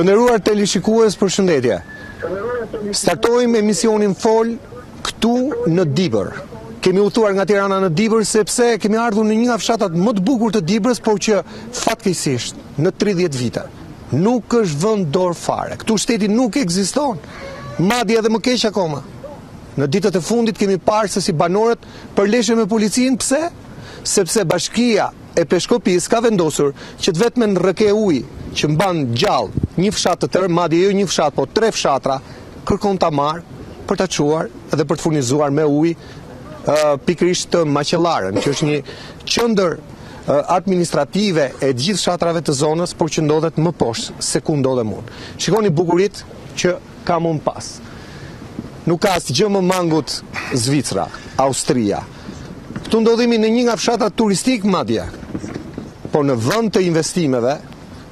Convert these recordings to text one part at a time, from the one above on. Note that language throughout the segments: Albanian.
Të nderuar teleshikues, përshëndetje. Startojmë emisionin Fol këtu në Dibër. Kemi udhëtuar nga Tirana në Dibër sepse kemi ardhur në një nga fshatat më të bukur të Dibrës, por që fatkeqësisht në 30 vite Nuk është vënë dorë fare. Këtu shteti nuk ekziston. Madje edhe më keq akoma. Në ditët e fundit kemi parë se si banorët përleshen me policinë, pse? Sepse bashkia e Peshkopisë ka vendosur që të vetmen rrëke uji që mban gjallë një fshat të tërë, madje jo një fshat, po tre fshatra kërkon ta marrë për ta çuar dhe për të furnizuar me ujë pikërisht ë Maqellarën, që është një qendër administrative e të gjithë fshatrave të zonës, por që ndodhet më poshtë se ku ndodhem unë. Shikoni bukuritë që kam unë pas. Nuk ka asgjë më mangut Zvicra, Austria. Këtu ndodhemi në një nga fshatrat turistikë madje, por në vend të investimeve,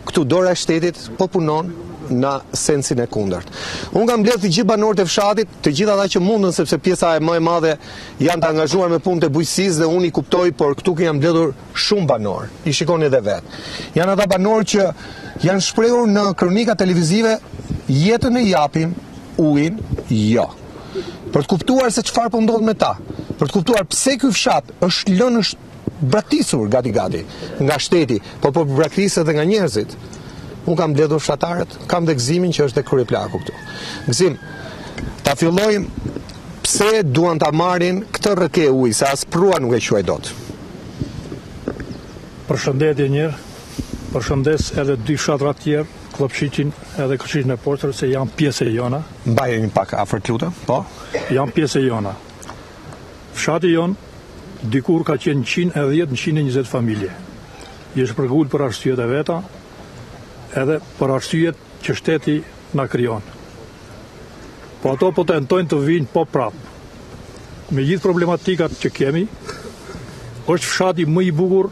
këtu dora e shtetit po punon në sensin e kundërt. Unë kam mbledhur të gjithë banorët e fshatit, të gjithë ata që mundën, sepse pjesa më e madhe Janë të angazhuar me punët e bujqësisë dhe unë i kuptoj, por këtu janë mbledhur shumë banorë, i shikoni edhe vetë. Janë ata banorë që janë shprehur në kronika televizive, jetën e japin, ujin jo. Për të kuptuar se çfarë po ndodh me ta, për të kuptuar pse ky fshat është lënë braktisur gati gati nga shteti, po po braktiset edhe nga njerëzit. Unë kam mbledhur fshatarët, kam dhe Gëzimin që është dhe kryeplaku këtu. Gëzim, ta fillojmë pse duan ta marrin këtë rrëke uji, se as përrua nuk e quaj dot. Përshëndetje njëherë, përshëndes edhe dy fshatrat tjerë, Kllobçishtin edhe Kërçishtin e Poshtëm, se janë pjesë e jona. Mbaje një pak afër të lutem, po? Janë pjesë e jona. Fshati jonë dikur ka qenë njëqind e dhjetë njëqind e njëzet familje. Janë shpërngul për arsyet e veta, edhe për arsyet që shteti na krijon. Po ato po tentojnë të vijnë po prap. Me gjithë problematikat që kemi, është fshati më i bukur,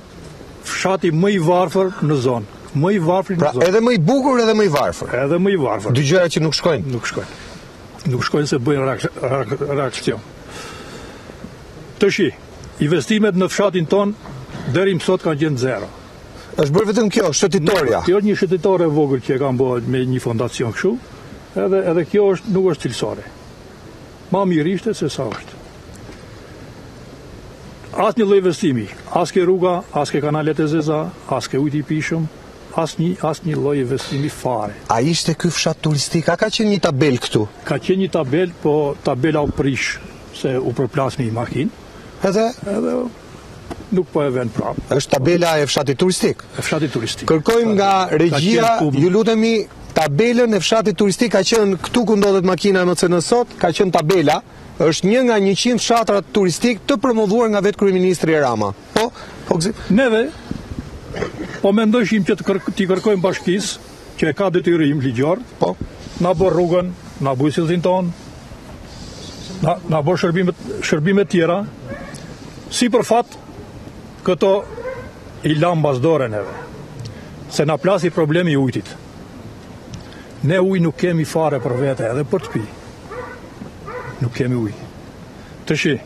fshati më i varfër në zonë. Më i varfër në, pra, zonë. Pra edhe më i bukur edhe më i varfër. Edhe më i varfër. Dy gjëra që nuk shkojnë. Nuk shkojnë. Nuk shkojnë se bëjnë rak, rak, reaksion. Tashi, investimet në fshatin tonë, deri m'sot kanë qenë zero. Është bërë vetëm kjo, shëtitorja? Kjo është një shëtitore e vogël që e kanë bërë me një fondacion kshu, edhe, edhe kjo është, nuk është cilësore. Ma mirë ishte se sa është. Asnjë lloj investimi, as ke rruga, as ke kanalet e zeza, as ke ujt i pishëm, Asnjë, asnjë lloj investimi fare. A ishte ky fshat turistik? A ka qenë një tabelë këtu? Ka qenë një tabelë, po tabela u prish, se u përplas me një makinë. Edhe? Edhe nuk po e venë prapë. Është tabela e fshatit turistik? E fshatit turistik. Kërkojmë nga regjia, ju lutemi, tabelën e fshatit turistik ka qenë këtu ku ndodhet makina e MCN-së sot, ka qenë tabela, është një nga 100 fshatrat turistike të promovuar nga vetë Kryeministri Rama. Po, po Gzim. Neve po mendojshim që t'i kërkojmë bashkisë që e ka detyrim ligjor, po na bë rrugën, na bo ujësjellësin tonë, na, na bë shërbimet, shërbimet tjera, si për fat këto i lamë mbas dore neve, se na plasi problemi i ujtit. Ne ujë nuk kemi fare për vete edhe për të pi. Nuk kemi ujë. Tashi,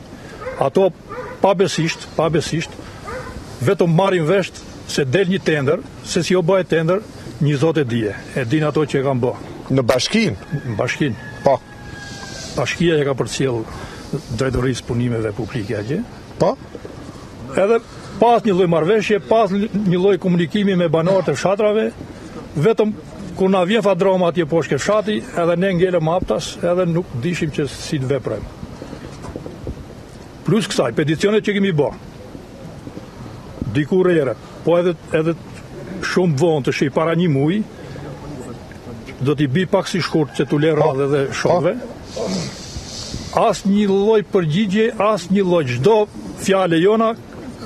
Ato pabesisht, pabesisht, vetëm marrim vesht se del një tender, se si u bë ai tender, një zot e di, e din ato që e kanë bë. Në bashkin? Në bashkin. Po. Bashkia e ka përcjellë drejtorisë punimeve publike atje. Po. Edhe pa asnjë lloj marrëveshje, pa asnjë lloj komunikimi me banorët e fshatrave, vetëm Kur na vjen fadroma atje poshtë ke fshati, edhe ne ngelëm haptas, edhe nuk dishim që si të veprojmë. Plus kësaj, peticionet që kemi bërë, dikur herët, po edhe, edhe shumë vonë tashi para një muji, do t'i bi pak si shkurt që t'u le po. radhë edhe shokëve. Po. Asnjë lloj përgjigje, asnjë lloj, çdo fjalë e jona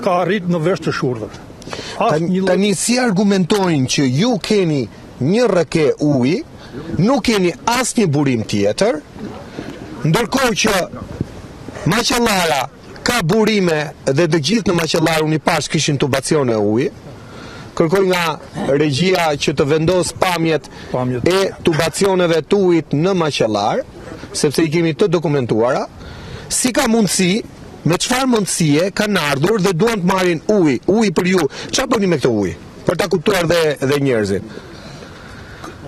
ka arrit në vesh të shurdhët. Tani si argumentojnë që ju keni një rrëke uji, nuk keni asnjë burim tjetër, ndërkohë që Maqellara ka burime dhe të gjithë në Maqellarë unë i pashë kishin tubacione uji, kërkoj nga regjia që të vendos pamjet, pamjet. e tubacioneve të ujit në Maqellarë, sepse i kemi të dokumentuara, si ka mundësi Me çfarë mundësie kanë ardhur dhe duan të marrin ujë, ujë për ju. Çfarë bëni me këtë ujë? Për ta kuptuar dhe dhe njerëzit.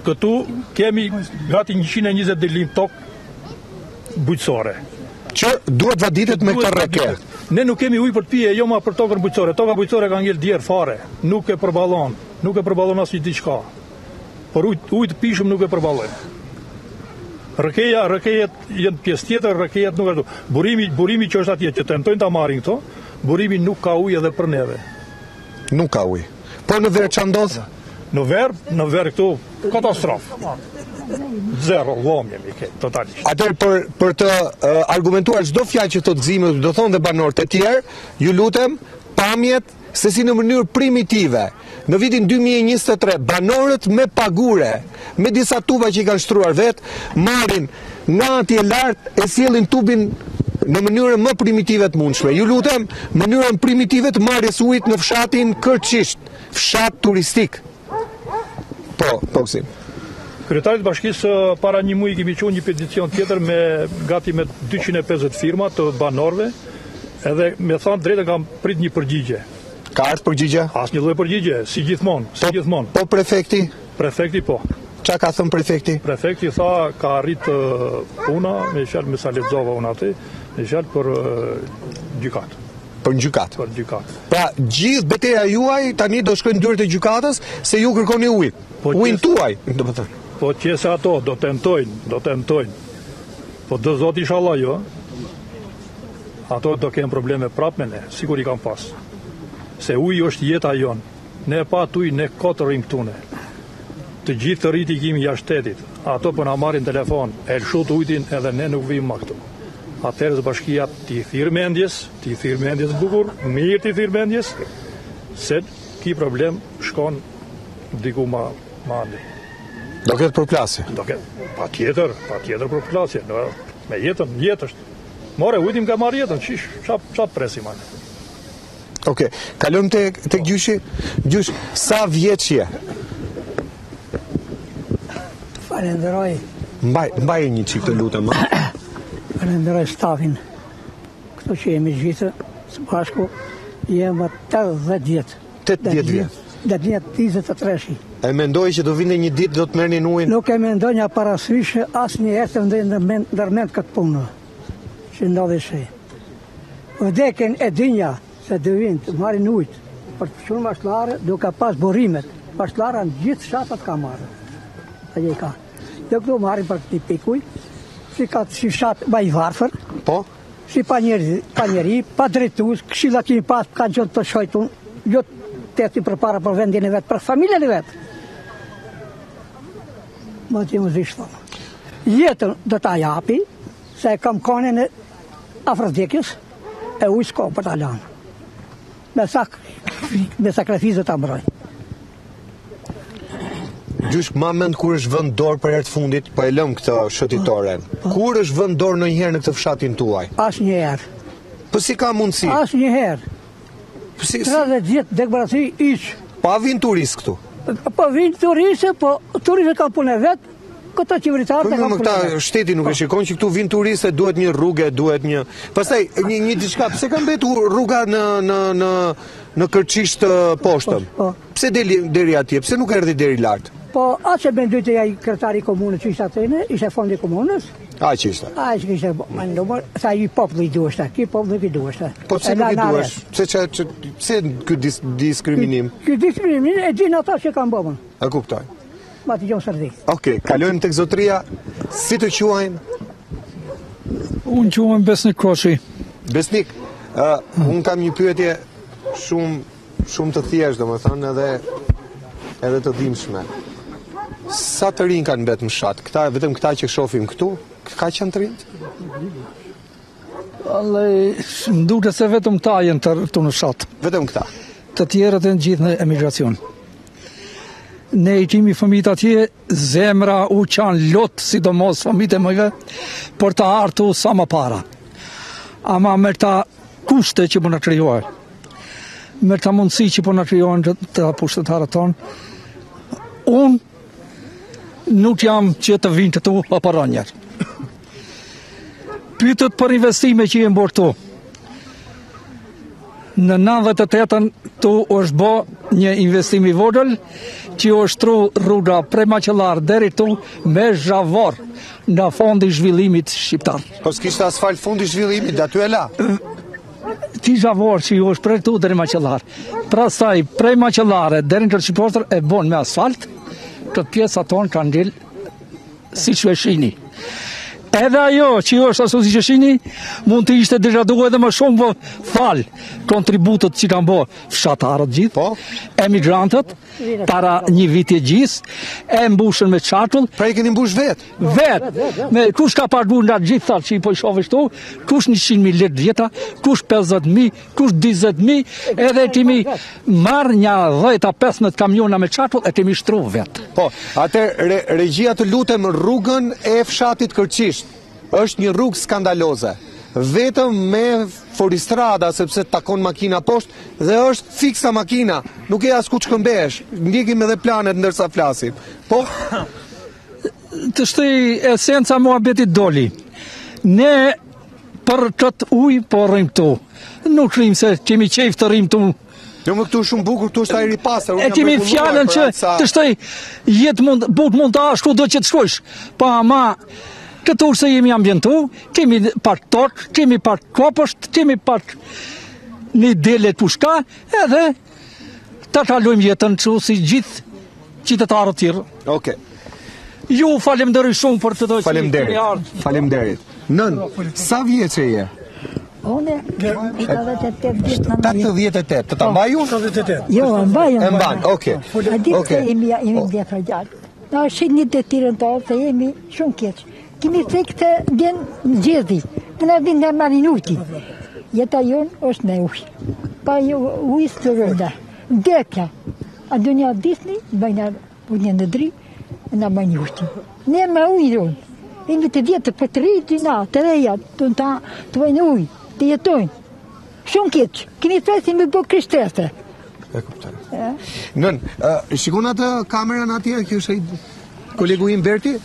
Këtu kemi gati 120 dynym tokë bujqësore. Që duhet vaditet me këtë rrëke. Ne nuk kemi ujë për të pi, jo më për tokën bujqësore. Toka bujqësore ka ngel djerrë fare, nuk e përballon, nuk e përballon asnjë diçka. por ujë ujë të pijshëm nuk e përballon. Rrëkeja, rrëketë janë pjesë tjetër, rrëketë nuk ashtu. Burimi, burimi që është atje që tentojnë ta marrin këto, burimi nuk ka ujë edhe për neve. Nuk ka ujë. Po në verë ça ndodh? Në verë, në verë këtu katastrofë. Zero, lom jemi ke, totalisht. Atëherë për të uh, argumentuar çdo fjalë që thotë Gzimi, do thonë dhe banorët e tjerë, ju lutem, pamjet se si në mënyrë primitive, në vitin 2023, banorët me pagure, me disa tuba që i kanë shtruar vetë, marrin nga atje lart e sjellin tubin në mënyrën më primitive të mundshme. Ju lutem, mënyrën primitive të marrjes së ujit në fshatin Kërçisht, fshat turistik. Po, po gëzim. Kryetarit bashkisë para një muaj kemi çuar një peticion tjetër me gati me 250 firma të banorëve, edhe me thanë drejtë kam prit një përgjigje. Ka ardhë përgjigje? Asnjë lloj përgjigje, si gjithmonë, si po, gjithmonë. Po prefekti? Prefekti po. Ça ka thënë prefekti? Prefekti tha ka arritë puna, me dalë me sa lexova unë atë, me dalë për gjykatë. për në gjykatë. Për gjykatë. Pra gjithë beteja juaj tani do shkojë në dyert e gjykatës se ju kërkoni ujë. Po ujin tuaj, domethënë. Po qe se ato do tentojnë, do tentojnë. Po do zoti inshallah jo. Ato do kenë probleme prapë me ne, sikur i kanë pas. Se uji është jeta jonë. Ne pa ujë ne kot rrim këtune. Të gjithë të rinjtë i kimë jashtë shtetit. Ato po na marrin n'telefon, e lshut ujtin edhe ne nuk vijmë ma këtu. Atëherë bashkia t'i thirr mendjes, t'i thirr mendjes bukur, mirë t'i thirr mendjes, se ki problem shkon diku ma ma andej. Do ketë përplasje. Do ketë. Patjetër, patjetër përplasje. Do me jetën, jetë është. More ujtin, ka marrë jetën, çish, ça ça presim ma ne. Ok, kalojmë te, te gjyshi, gjysh, sa vjeç je? Falenderoj. Mbaj, mbaj një çikë të lutem, ma. Falenderoj stafin, këtu që jemi gjithë, së bashku, jemi 80 vjetë. 80 vjetë? Dhe të hyj te treshi. E mendoje që do vinte një ditë do të merrnin ujin? Nuk e mendonja parasysh, as nuk e çoja ndërmend këtë punë, që ndodhe shë. Vdekjen e dinja se do vijnë të marrin ujtë, për të shumë vashlarë do ka pas burimet. Vashlara në gjithë fshatat ka marrë. A je ka. Dhe këtu marrin për këtë pikë ujë, si ka të si fshat ma i varfër, Po, si pa njeri, pa njeri, pa drejtues, këshilltarët që ka pas kanë qenë të shitun, jo të jetë për para për vendin e vet, për familjen e vet. Ma që më zishtë thonë. Jetën do ta japi, Se e kam kamën afër vdekjes, e ujin s'kam për ta lanë. Me sak, me sakrificë do ta mbroj. Gjysh mban mend kur është vënë dorë për herë të fundit, po e lëmë këtë shëtitore. Kur është vënë dorë ndonjëherë në këtë fshatin tuaj? Asnjëherë. Po si ka mundësi? Asnjëherë. Si, si. 30 vjet demokraci hiç. Po vijnë turistë këtu. Po vijnë turistë, po turistë ka punë vet, këta qeveritarët e kanë këta shteti nuk e po. shikon që këtu vijnë turistë, duhet një rrugë, duhet një. Pastaj një një diçka, pse ka mbetur rruga në në në në Kërçisht të Poshtëm? Po, po. Pse ngeli deri atje? Pse nuk erdhi deri lart? Po, atë që bën këtë ai kryetari i komunës që ishte atje, ishte fondi i komunës. Aq ishte. Aq ishte po, mendoj unë, se ai popull i duheshte, ky popull nuk i duheshte. Po pse nuk i duhej? Pse çka pse ky dis, diskriminim? Ky diskriminim e din ata që kanë bërë. E kuptoj. Ma të gjonë sërdi. Okej, okay, kalojmë tek zotëria, si të quajnë? Mu më quajnë Besnik Koçi. Besnik, uh, unë kam një pyetje shumë Shumë të thjeshtë, domethënë edhe edhe të dhimbshme. Sa të rinj kanë mbetë në fshat? Këta vetëm këta që shohim këtu, ka tjetër të rinj. Vallahi, duket se vetëm kta janë këtu në fshat. Vetëm këta. Të tjerët janë gjithë në emigracion. Ne i kemi fëmijët atje, zemra u qan lot, sidomos fëmijët e mi, për të ardh tu sa më parë. Ama me kta Kushte që po na krijohen. Me këta mundësi që po na krijohen të, të pushtetarët tonë, unë nuk jam që të vijnë këtu apo njëherë. Pytet për investime që janë bo këtu. Në 98-ën tu është bo një investim i vogël që u shtru rruga prej Maqellare deri tu me zhavorr. nga Fondi i Zhvillimit Shqiptar. Po s'kishte asfalt Fondi i Zhvillimit, dhe aty e la. Ky zhavorr që u shtru prej tu deri në Maqellarë. Mbasandaj, prej Maqellare deri në Kërçisht Poshtëm e bon me asfalt, kjo pjesa jonë ka ngel siç e shihni. Edhe ajo që është asosi siç e shihni, mund të ishte dhe zhadu edhe më shumë po falë kontributit që kanë bo fshatarët gjithë, po? emigrantët, para një viti gjis, e mbushën me çakull. Pra i keni mbush vet? Vet. Me kush ka pagu nga gjithë fshatarët që i po shoh këtu, kush 100.000 lekë vjetra, kush 50.000, kush 20.000, edhe kemi marrë nja 10 a 15 kamiona me çakull e kemi shtru vet. Po, atëherë regjia të lutem rrugën e fshatit Kërçisht. Është një rrugë skandaloze. Vetëm me foristrada sepse të takon makina poshtë dhe është fiksa makina. Nuk ke as ku shkëmbehesh. Ndjekim edhe planet ndërsa flasim. Po? Të shtoj esenca e muhabetit doli. Ne për këtë ujë po rrim këtu. Nuk rrim se kemi qejf të rrim këtu Jo më këtu shumë bukur, këtu është ajri i pastër. E kemi fjalën që të shtoj jetë mund buk mund ta hash kudo që të shkojsh. Po ama këtu se jemi ambientuar, kemi pak tokë, kemi pak kopësht, kemi pak një dele pushka, edhe ta kalojmë jetën që si gjithë Qytetarët tjerë. Okej. Ju faleminderit shumë për këtë që Faleminderit. Faleminderit. Nënë, sa vjeç je? Unë i kam tetëdhjetë e tetë. 88, të të mbaj ju? 88. Jo, e mbaj unë. E mbaj, oke. A di të jemi, jemi dhe për gjallë. Na është një të tirën të orë, të jemi shumë keq. Kimi të këtë bjen në gjithi, në në bjen në marinuti. Jeta jonë është me ujë. Pa ujë është e rëndë. Dekla, a do një ditni, bëjna punje në dri, në më njëti. Ne më ujrun, i në të vjetë për të rritë, na, të reja, të në ta, të bëjnë ujë, të jetojnë. Shumë kitë, kemi fesi me bërë krishtese. E kuptoj. Nën, shikon atë kamerën atje, kjo është Kolegu im Berti,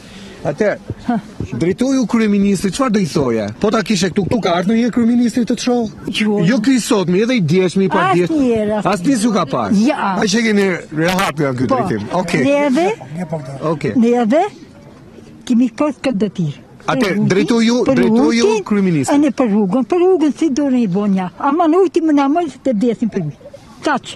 Atëherë, drejtoju kryeministrit, çfarë do t'i thoje? Po ta kishe këtu, këtu ka ardhur një kryeministri të të shohë. Jo ky sot, mi edhe i djeshmi, i pardjeshmi. As ti s'u ka parë. Ja. Ai që keni rehat nga ky po, drejtim. Okej. Ne edhe. Okej. Ne edhe. Kimi kot këtë detyrë. Atëherë, drejtoju, drejtoju kryeministrit. A ne për rrugën, për rrugën si do ia bojmë. Ama ne ujtin më namëllë të desim për ujë. Kaq.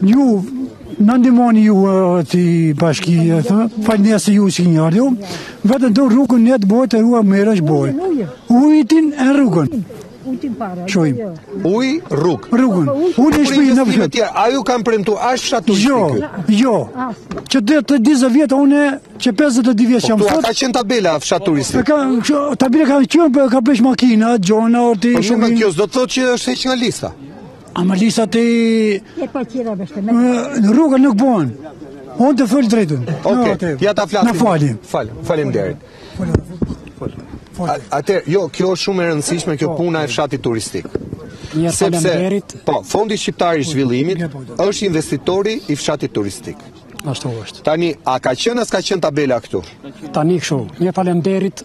Ju na ndihmoni ju të bashkisë të falë një se ju si një ardhjo, vetën të rrugën një të bojë të rrua më rësh bojë. Ujtin e rrugën. Shojmë. Jo. Uj, rrugë. Rrugën. Uj, në shpi në fshat. A ju kam premtu, a është fshat jo, shpikë? Jo, jo. Që dhe të dizë vjetë, une që 52 vjetë që jam sot. Po, ka qenë tabela fshat turistik? Ka, tabela ka qenë, po, ka pesë makina, gjona, orti. Po, shumë mirë kjo, s'do të thotë që është hequr nga lista. Ama lista ti... E pa qira bështë, me... Në rrugë nuk bën. Unë të them të drejtën. Oke, ja ta flasim. Në falim. Falem, faleminderit. Atëherë, jo, kjo është shumë e rëndësishme, kjo po, puna e po. fshatit turistik. Sepse, po, fondi shqiptar i po, zhvillimit është investitori i fshatit turistik. Ashtu është. Tani, a ka qenë, a s'ka qenë tabela këtu? Tani kështu, një faleminderit,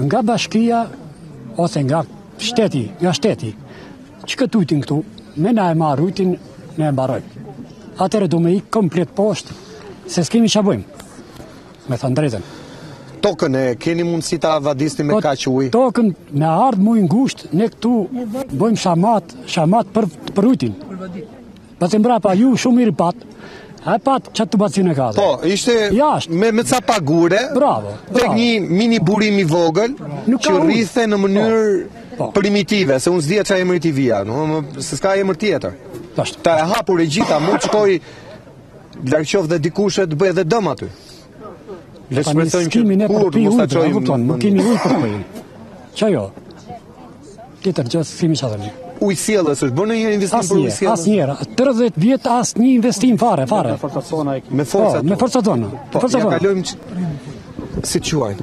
Nga bashkia ose nga shteti, nga shteti, që këtë ujtin këtu, me na e marë ujtin, ne e mbarojmë. Atëherë du me ik komplet poshtë, se s'kemi ça bojmë, me thanë të drejtën. Tokën e keni mundësi ta vadisni me po, kaq ujë? Tokën me ardhë muj gusht, ne këtu bojmë shamat, shamat për, për ujtin. Pasi mbrapa ju shumë mirë pat. A pat çat të bacin e katë. Po, ishte jashtë me me ca pagure. Bravo. Tek një mini burim i vogël që rrithe në mënyrë po, po. primitive, se unë s'dia çfarë emri ti vija, domethënë se s'ka emër tjetër. Tash ta e hapur e gjitha, mund të shkoj larg qoftë dhe dikush të bëjë edhe dëm aty. Le të shpresojmë që ne kurrë të mos ta çojmë. Nuk kemi ujë për ujë. Çfarë jo? Ti të gjithë filmi çfarë tani? Ujësjellës, është bërë një investim për ujësjellës. Asnjëra, 30 vjet asnjë investim fare, fare. Me forca tona. Me forca. Po, me forca tona. Po, forca tona. Ia kalojmë si quaj.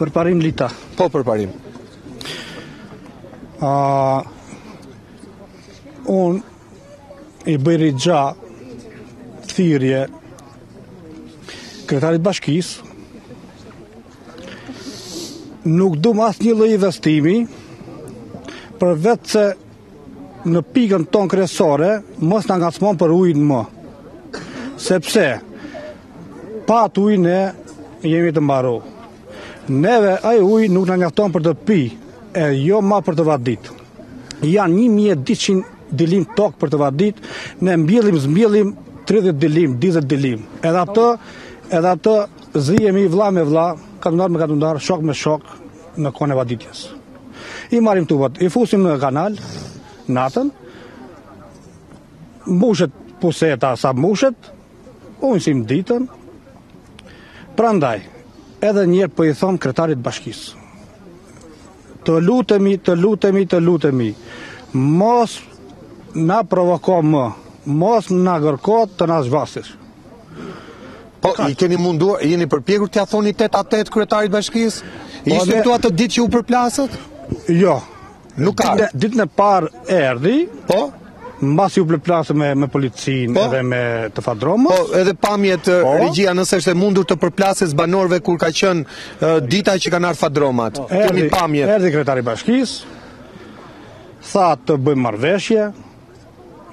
Për parim lita. Po për parim. A, unë i bëj gjithë thirrje Kryetarit bashkisë, nuk dum asnjë lloj investimi, përveç se në pikën tonë kryesore, mos na ngacmon për ujnë më. Sepse, pa atë ujë ne, jemi të mbaru. Neve, ai ujë nuk na mjafton për të pi, e jo ma për të vadit. Janë 1200 dylym tokë për të vadit, ne mbjellim, s'mbjellim 30 dylym, 20 dylym. Edhe atë, edhe atë zihemi vlla me vlla, katundar me katundar, shok me shok në kohën e vaditjes. I marrim tubat, i fusim në kanal, natën, mbushet puseta sa mbushet, vadisim ditën, prandaj, edhe një herë po i thom kryetarit bashkisë. Të lutemi, të lutemi, të lutemi. Mos na provoko më. Mos na kërko të na zhvasësh. Po, jeni munduar, jeni përpjekur t'ia thoni tet a tet kryetarit bashkisë? Po, Ishte këtu atë ditë që u përplasët? Jo. Nuk ka. Ditën e parë erdhi, po, mbasi u përplasëm me me policinë po, dhe me të fadromës. Po, edhe pamjet po, regjia nëse është e mundur të përplasjes banorëve kur ka qenë uh, dita që kanë ardhur fadromat. Po, Kemi pamjet. Erdhi kryetari i bashkisë. Tha të bëjmë marrëveshje.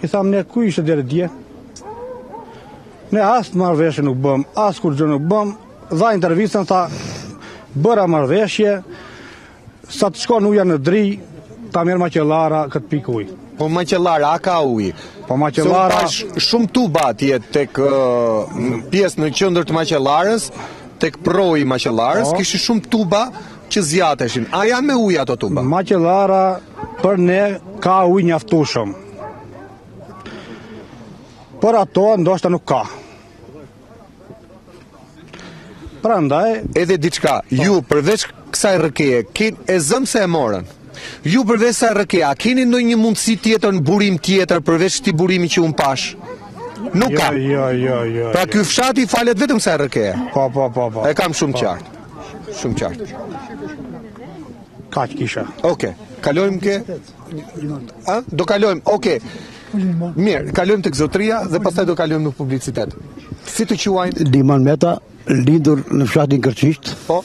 I thamë ne ku ishe deri dje. Ne as marrëveshje nuk bëmë, as kurrgjë nuk bëmë. Dha intervistën tha bëra marrëveshje Sa të shkon uji në Dri, ta merr Maqellara këtë pikë ujë. Po Maqellara, a ka ujë? Po maqellara... Shumë tuba atje tek pjesa në qendër të Maqellarës, tek prroi Maqellarës, po. kishte shumë tuba që zgjateshin. A janë me ujë ato tuba? Maqellara për ne ka ujë mjaftueshëm. Për ato, ndoshta nuk ka. Pra, edhe diçka, po. ju përveç kësaj rrëkeje, ta zëmë se e morën. Ju përveç kësaj rrëkeje, a keni ndonjë mundësi tjetër, një burim tjetër përveç këtij burimi që unë pashë? Nuk, jo, ka. Jo, jo, jo. Pra jo. ky fshat i falet vetëm kësaj rrëkeje. Po, po, po, po. E kam shumë po. qartë. Shumë qartë. Kaq kisha. Okej. Okay. Kalojmë te A, do kalojmë, oke. Mirë, kalojmë tek zotëria dhe pastaj do kalojmë në publicitet. Si të quajnë? Diman Meta, lindur në fshatin Kërçisht. Po?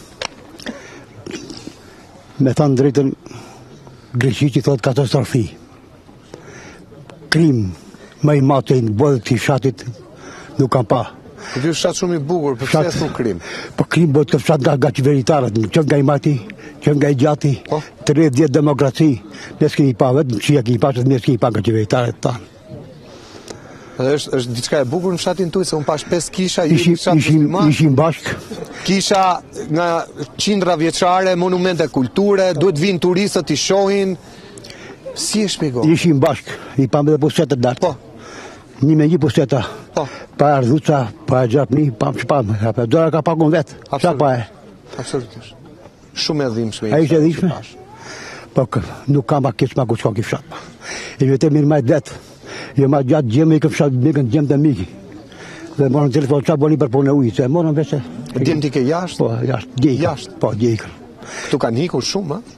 Me thanë të drejtën, greqisht që thuhet katastrofi. Krim, ma i madh që i bohet këtij fshati Nuk kam pa. Ky është fshat shumë i bukur, por fshat shumë krim. Po krim bëhet te fshati nga, nga qeveritarët, që nga i madhi, që nga i gjati, po? tridhjetë vjet demokraci, ne s'kimi pa vetë, që ja kini pa që ne s'kimi pa nga qeveritarët tanë. Dhe është, është diçka e bukur në fshatin tuaj, se unë pashë 5 kisha, ju ishim, fshat ishim, më, ishim bashkë. Kisha nga qindra vjeçare, monumente kulture, duhet vijnë turistët t'i shohin, si e shpjegon? Ishim bashkë, i pamë dhe pusetët thatë. Po, Një me një puseta. Po. Pa ardhuca, pa gja, asnji, pa më që pa më kapë. Dora ka pakun vetë, ça pae. Absolutisht. Shumë e dhimshme. A ishte dhimshme? Po, nuk kam ma keq ma ku shkon ky fshat. E një të mirë majtë vetë. Jo ma gjatë, djemtë e këtij fshati, mi kanë djem dhe miki. Dhe morën në telefon, ça boni për punë e ujit, se morën vesh. Djemtë i ke jashtë? Po, jashtë, djejkë. Jashtë? Po, djejkë. Ju kanë ikur shumë, a?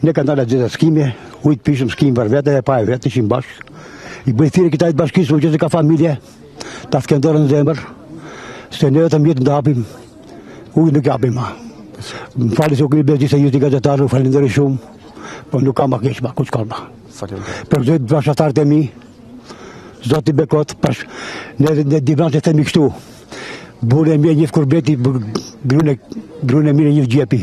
Na kanë dalë gjithë, s'kimi, ujë të pishëm s'kim për vete e pae vetë, ishim bashkë. I bëjë thirrje kryetarit të bashkisë, nëqoftëse ka familje, ta ketë dorën në zemër, se ne vetëm jetën japim, ujin nuk japim ma. Më falni se u kemi mërzit se ju jeni gazetarë, u faleminderit shumë, po nuk ka ma keq ma, ku shkon ma. Për gjithë bashkëfshatarët e mi, zoti i bekoftë, pash, ne, ne dibranët që themi kështu, burrë e mirë në kurbet, gruen, gruen e mirë në shpi.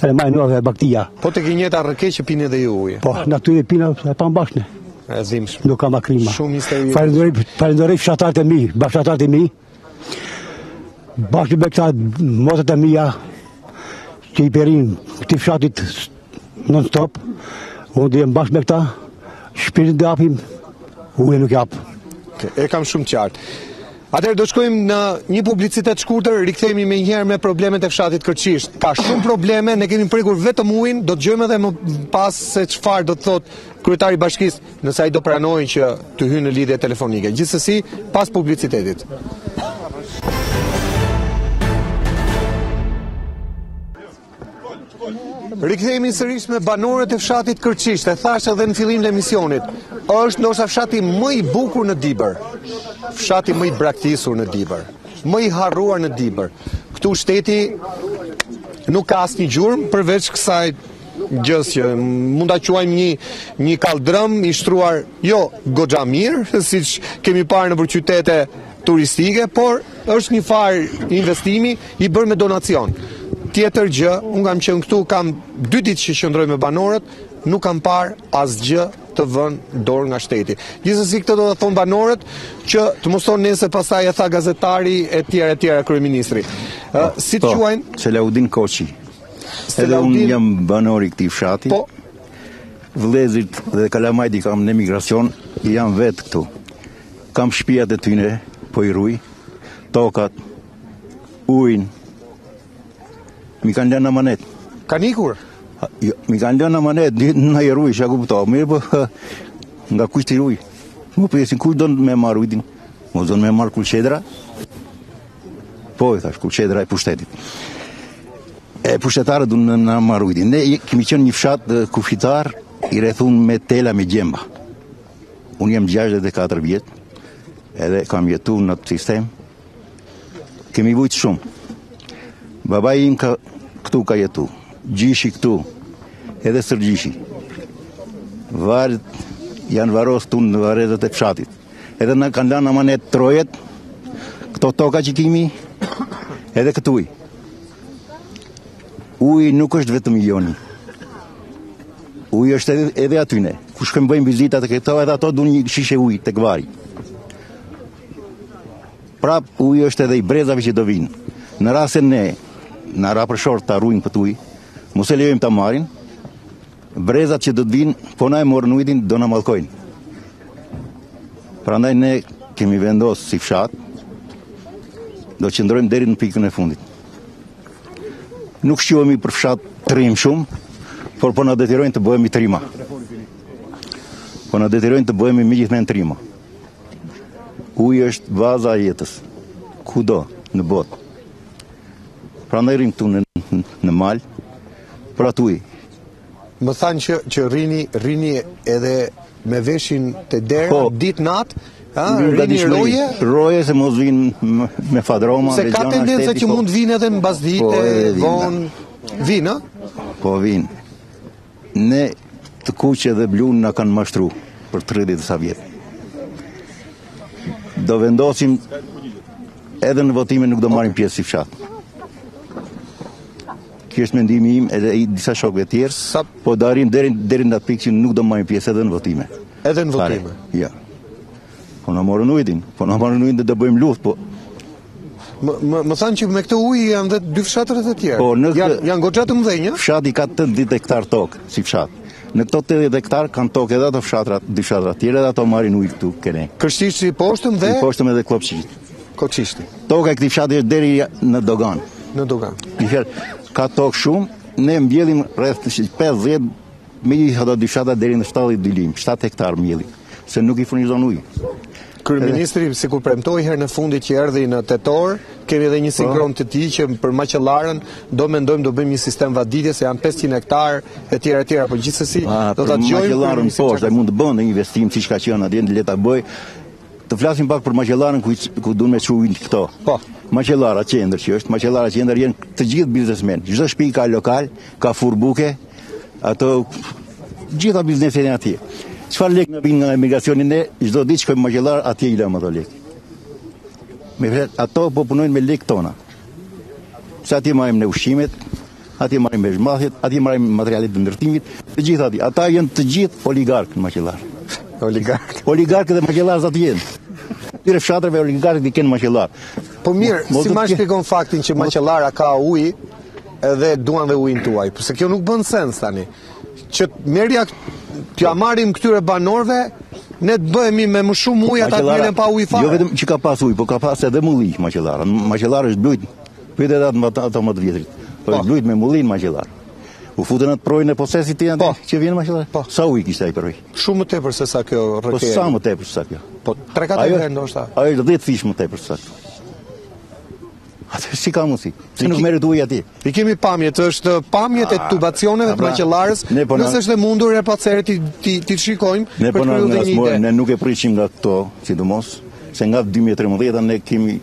Edhe mbajnë lopë e bagëtia. Po te e njëjta rrëke që pini edhe ju ujë? Po, ne aty pimë, e pamë bashkë ne. E dhimshme. Nuk ka ma krime. Shumë ishte uje. Falënderoj fshatarët e mi, bashkëfshatarët e mi. Bashkë me këto motrat e mija që i prijnë këtij fshatit non stop. Unë do jem bashkë me këta, shpirtin e japim, ujin nuk japim. E kam shumë qartë. Atëherë do shkojmë në një publicitet të shkurtër, rikthehemi menjëherë me problemet e fshatit Kërçisht. Ka shumë probleme, ne kemi prekur vetëm ujin, do dëgjojmë edhe më pas se çfarë do të thotë kryetari i bashkisë, nëse ai do pranojë që të hyjë në lidhje telefonike. Gjithsesi, pas publicitetit. Rikthehemi sërish me banorët e fshatit Kërçisht, e thashë edhe në fillim të emisionit. Është ndoshta fshati më i bukur në Dibër. Fshati më i braktisur në Dibër, më i harruar në Dibër. Këtu shteti nuk ka asnjë gjurmë përveç kësaj gjëje që mund ta quajmë një një kaldrëm i shtruar jo goxha mirë, siç kemi parë nëpër qytete turistike, por është një farë investimi i bërë me donacion. Tjetër gjë, unë kam qenë këtu, kam dy ditë që qëndroj me banorët, nuk kam parë asgjë të vën dorë nga shteti. Gjithsesi këtë do ta thonë banorët, që të mos thonë se pastaj e tha gazetari e tjera e tjera kryeministri. Po, si të quajnë? Selaudin Koçi. Edhe unë jam banor i këtij fshati. Po. Vëllezërit dhe kalamajt i kam në emigracion, jam vetë këtu. Kam shpijat e tyne, po i ruj, tokat, ujin, m'i kanë lënë amanet. Kanë ikur? Jo, m'i kanë lënë amanet, unë i ruj, e kuptoj, mirëpo, nga kush t'i ruj? Më pyesin, kush don me marrë ujin? Ma don me marrë kuçedra? Po, i thashë, kuçedra e pushtetit. E pushtetarët do na marrin ujin. Ne kemi qenë një fshat kufitar, i rrethun me tela me gjemba. Unë jam 64 vjeç, edhe kam jetu në atë sistem, kemi vujtë shumë. Babai im ka, këtu ka jetu, gjyshi këtu, edhe stërgjyshi. Varret janë varros këtu në varrezat e fshatit. Edhe na kanë lanë amanet trojet, këto toka që kimi, edhe kët ujë. Uji nuk është vetëm i joni. Uji është edhe, edhe i atyne. Ku shkojmë bëjmë vizitat këto edhe ata duan një shishe uji tek varri. Prap uji është edhe i brezave që do vijnë. Në rast se ne na ra për short ta ruajmë këtë ujë, mos e lejojmë ta marrin. Brezat që do të vijnë, po na e morën ujin, do na mallkojnë. Prandaj ne kemi vendosur si fshat do qëndrojmë deri në pikën e fundit. Nuk shquhemi për fshat trim shumë, por po na detyrojnë të bëhemi trima. Po na detyrojnë të bëhemi me gjithë mend trima. Uji është baza e jetës, kudo në botë. Prandaj rrimë këtu në, në mal, për atë ujë. Më thanë që, që rrini, rrini edhe me veshin te dera, po, ditë natë, Ha, rrini roje? Roje se mos vijnë me fadroma Se ka tendenca që po. mund vijnë edhe në mbasdite, po, vonë, vijnë, ha? Po, vijnë. Ne të kuq edhe blu na kanë mashtru për 30 e sa vjet. Do vendosim edhe në votime nuk do marrim pjesë si fshat. Ky është mendimi im edhe i disa shokëve të tjerë, sa po do arrijmë deri deri në atë pikë që nuk do marrim pjesë edhe në votime. Edhe në votime. Ja. Po na morën ujin, po na morën ujin dhe do bëjmë luftë, po Më, më, më thanë që me këtë ujë janë dhe dy fshatra të tjerë. Po, në këtë... Janë goxha të mëdhenja? Fshati ka 80 hektar tokë, si fshat. Në këto 80 hektar kanë tokë edhe ato fshatrat, dy fshatrat tjere dhe ato marrin ujë këtu, kene. Kërçisht i Poshtëm dhe? I Poshtëm edhe Kllobçisht. Kllobçishti. Toka e këtij fshati është deri në doganë. Në doganë. Një fjalë, ka tokë shumë, ne mbjellim rreth 50 me ata dy fshata deri në 70 dylym, 7 hektar mbjellim, se nuk i furnizon ujë. Kryeministri sikur premtoi herën e fundit që erdhi në tetor, kemi edhe një po. sinkron të tij që për Maqellarën do mendojmë do bëjmë një sistem vaditje se janë 500 hektar etj etj, por gjithsesi do ta dëgjojmë Maqellarën poshtë, mund të bëjnë një investim siç ka qenë atje, le ta bëjë Të flasim pak për Maqellarën ku, ku duan me çu ujin këto. Po. Maqellara qendër që është, Maqellara qendër janë të gjithë biznesmenë. Çdo shtëpi ka lokal, ka furrë buke. Ato gjitha bizneset janë atje. Çfarë lekë na vijnë nga emigracioni ne çdo ditë shkojmë Maqellar atje i lëmë ato lekë. Me vërtet, ato po punojnë me lekët tona. Se aty marrim ne ushqimet, Atje marrim veshmbathjet, atje marrim materialet e ndërtimit, të gjitha atje. Ata janë të gjithë oligarkë në Maqellarë. Oligarkë? Oligarkët në Maqellarë zot janë. Këtyre fshatrave oligarkët i kanë në Maqellarë. Po mirë, si ma shpjegon faktin që Maqellara ka ujë edhe duan dhe ujin tuaj, përse kjo nuk bën sens tani. Që merja, t'ua marrim këtyre banorëve, ne të bëhemi me më shumë ujë ata të pa ujë fare. Jo vetëm që ka pas ujë, po ka pas edhe mulli Maqellara. Maqellarë është blujt Pyte dhe ata ata ata më të vjetrit. Po, po. blujt me mulli në Maqellarë. U futën atë përroin e Pocestit të janë po. që vjen në Maqellarë. Po. Sa ujë kishte ai përroi? Shumë më tepër se sa kjo rrëkeja. Po sa më tepër se sa kjo? Po, tre katër herë ndoshta. Ajo është dhjetëfish më tepër se sa kjo. Atëherë si ka mundësi? Si nuk merret uji aty? I kemi pamjet, është pamjet e ah, tubacioneve të Maqellarës. Po nëse është e mundur e patjetër t'i t'i t'i shikojmë. Ne po na ne nuk e prisnim nga këto, sidomos se nga 2013 ne kemi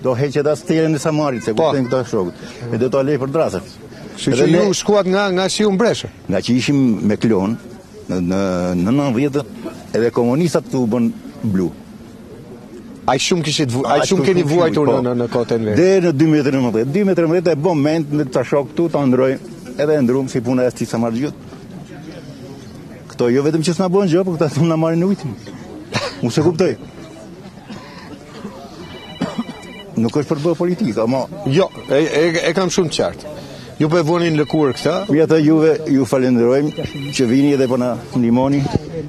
Do heqet as tere në samarit, s'e po. kuptojnë këta shokët. E do ta lë për drasët. Që që ju shkuat nga, nga që ju mbreshë? Nga që ishim me klonë, në, në 90 edhe komunistat të u bën blu. Aq shumë kishit vu, aq shumë keni vuajtur po. në në kohën e vet. Deri në 2013. 2013 e bëmë mend me këta shokë këtu ta ndrrojmë edhe e ndrrum si puna e Stisa Margjut. Këto jo vetëm që s'na bënë gjë, por këta thonë na marrin ujin. Unë s'e kuptoj. Nuk është për të bërë politikë, ama... Jo, e, e, e kam shumë të qartë. Ju po e vuani në lëkurë këta. Mirë ata juve ju falenderojmë që vini edhe po na ndihmoni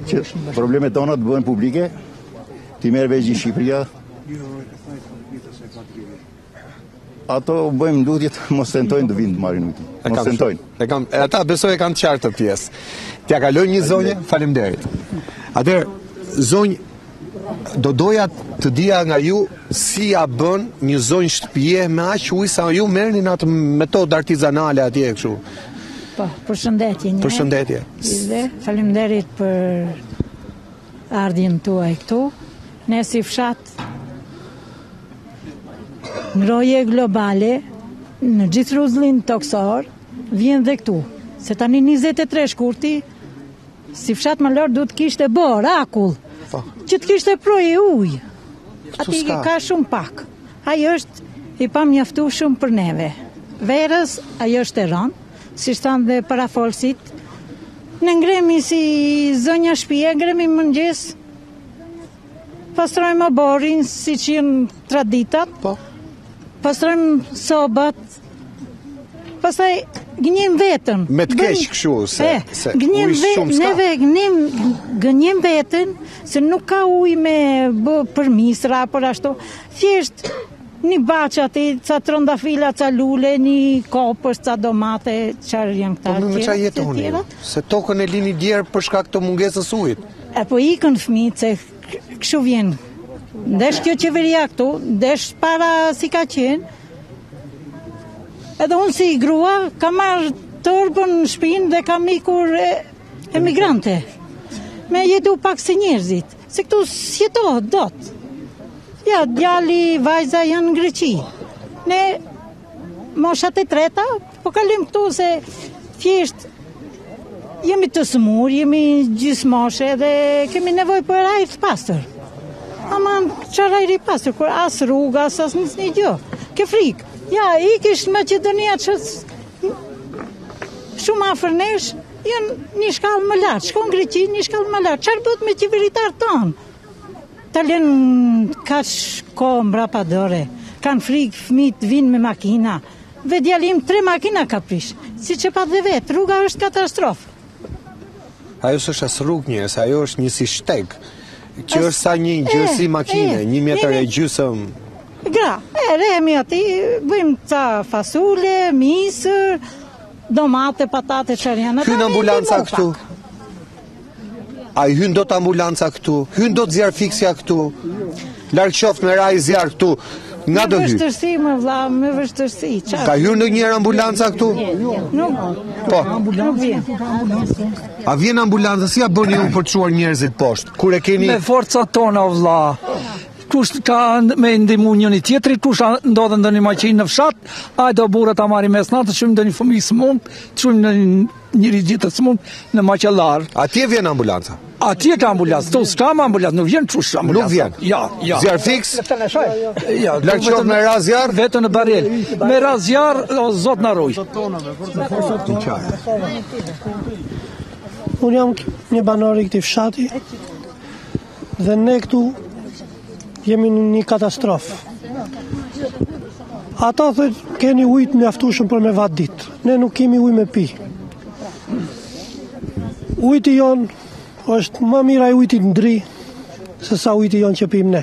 që problemet tona të bëhen publike, t'i marrë vesh gjithë Shqipëria. Ata u bëjmë lutje të mos tentojnë të vinë të marrin ujin. Të mos tentojnë. E kam e ata besoj e kanë të qartë atë pjesë. T'ia kaloj një zonje, faleminderit. Atëherë, zonjë do doja të dija nga ju si ia bën një zonjë shtëpie me aq ujë sa ju merrni në atë metodë artizanale atje kështu. Po, përshëndetje, një. Përshëndetje. Dhe faleminderit për ardhjen tuaj këtu. Ne si fshat Ngrohja globale në gjithë ruzlin tokësor vjen dhe këtu. Se tani 23 shkurti, si fshat malor duhet të kishte borë, akull, po. që të kishte përroi ujë. Aty ka shumë pak. Ai është i pamjaftueshëm për neve. Verës, ajo është e rëndë, siç thanë dhe parafolësit, ne ngrihemi si zonja shpie, ngrihemi në mëngjes, Pastrojmë oborrin siç janë traditat. Po. Pastrojmë sobat. Pastaj gënjejmë vetën. Me të keq kështu se eh, se gënjejmë vetën, neve gënjejmë gënjejmë vetën se nuk ka ujë me bë për misra apo ashtu. Thjesht një bahçe aty, ca trëndafila, ca lule, një kopsht, ca domate, çfarë janë këta. Po më thanë edhe mua se tokën e lini djerrë për shkak të mungesës së ujit. E po ikën fëmija se kështu vjen. Në daç kjo qeveria këtu, në daç para si ka qenë. Edhe unë si grua, kam marrë torbën në shpinë dhe kam ikur emigrante. Me jetu pak si njerëzit, se këtu s'jetohet dot. Ja, djali, vajza janë në Greqi. Ne, moshat e treta, Po kalojmë këtu se thjesht jemi të sëmurë, jemi gjithë në moshë dhe kemi nevojë për ajër të pastër. Ama çfarë ajri i pastër, kur as rruga, as as një, asnjë gjë. Ke frikë. Ja, ik në Maqedoni që është shumë afër nesh, janë një shkallë më lartë, shko në Greqi, një shkallë më lartë. Çfarë bëhet me qeveritarët tanë? Na lënë kaq kohë mbrapa dore, kanë frikë, fmijët të vijnë me makina. Dhe djali im tre makina ka prish, siç e patë dhe vetë, rruga është katastrofë. Ajo s'është as rrugë një, se ajo është një si shteg. Që është sa një gjë si makinë, një metër e gjysëm. Pra, e rrimë aty, bëjmë ca fasule, misër, domate, patate, çfarë janë. Vjen ambulanca këtu? A hyn dot ambulanca këtu, hyn dot zjarrfikësja këtu, larg qoftë me ra zjarr këtu, nga do hyjë? Me vështirësi, mor vlla, me vështirësi. Ka hyrë ndonjëherë ambulanca këtu? Nuk, po. nuk vjen. A vjen ambulanca, si ia bëni ju për të çuar njerëzit poshtë? Kur e keni... Me forcat tona, vlla, kush ka me ndihmu njëni tjetrin, kush ndodhet ndonjë maqinë në fshat, ato burrat e marrim mesnatë, çojmë ndonjë fëmijë sëmun, çojmë ndonjë Njeri gjithë të sëmun në Maqellarë. Atje vjen ambulanca? Atje ka ambulanca? Ktu s'ka më ambulanca, nuk vjen qush ambulanca. Nuk vjen? Ja, ja. Zjarrfikëse? Ja, Larg qoftë me ra zjarr? Vetë në barel. Me ra zjarr, o Zot na ruj. Unë jam një banor i këtij fshati. Dhe ne këtu jemi një katastrofë. Ata thotë keni ujë të mjaftushëm për me vadit. Ne nuk kemi ujë me pi. Ujti jonë është ma mirë ai ujti n'Dri se sa ujti jonë që pim ne.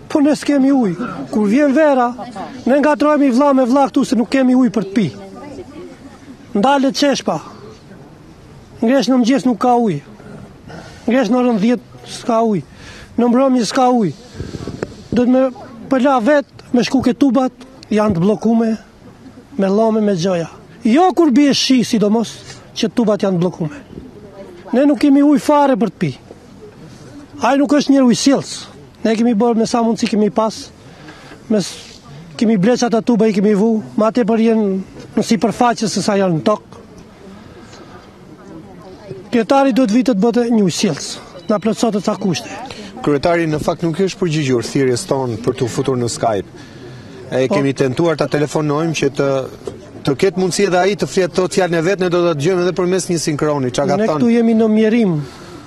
Po ne s'kemi ujë. Kur vjen vera, ne ngatërrohemi vlla me vlla këtu se nuk kemi ujë për të pi. Ndalet çeshma. Ngresh në mëngjes nuk ka ujë. Ngresh në orën 10 s'ka ujë. Në mbrëmje s'ka ujë. Duhet me e pa vetë me shku ke tubat, janë të bllokume, Me llome me xhoja. Jo kur bie shi, sidomos që tubat janë t'bllokume. Ne nuk kemi ujë fare për të pi. Ai nuk është një ujësjellës. Ne kemi bërë me sa mundësi kemi pas. Ne kemi ble ca tuba i kemi vu, ma tepër janë në sipërfaqe se sa janë në tokë. Kryetari duhet të vijë të bëjë një ujësjellës, na plotësojë ca kushte. Kryetari në fakt nuk është përgjigjur thirrjes tonë për t'u futur në Skype. E po. kemi tentuar ta telefonojmë që të ketë mundësi edhe ai të thotë fjalën e vet, ne do ta dëgjojmë edhe përmes një sinkroni, çka ka thënë. Ne këtu jemi në mjerim.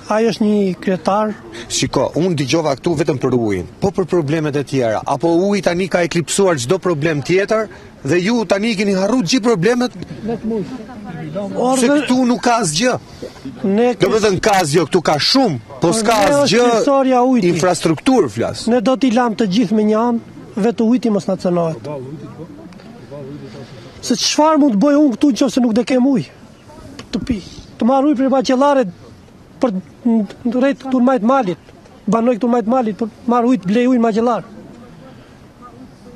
Ai është një kryetar. Shiko, unë dëgjova këtu vetëm për ujin, po për problemet e tjera, apo uji tani ka eklipsuar çdo problem tjetër, Dhe ju tani i keni harru gjithë problemet? Në të mund. Se këtu nuk ka asgjë. Domethënë ka asgjë, këtu ka shumë, po s'ka asgjë. Infrastrukturë flas. Ne do t'i lamë të gjithë me një anë, veç ujti mos na cënohet. Se çfarë mund të bëj unë këtu nëse nuk do kem ujë? Të pi, të marr ujë prej Maqellare për drejt këtu n'majt malit. Banoj këtu n'majt malit po marr ujë, blej ujë në Maqellarë.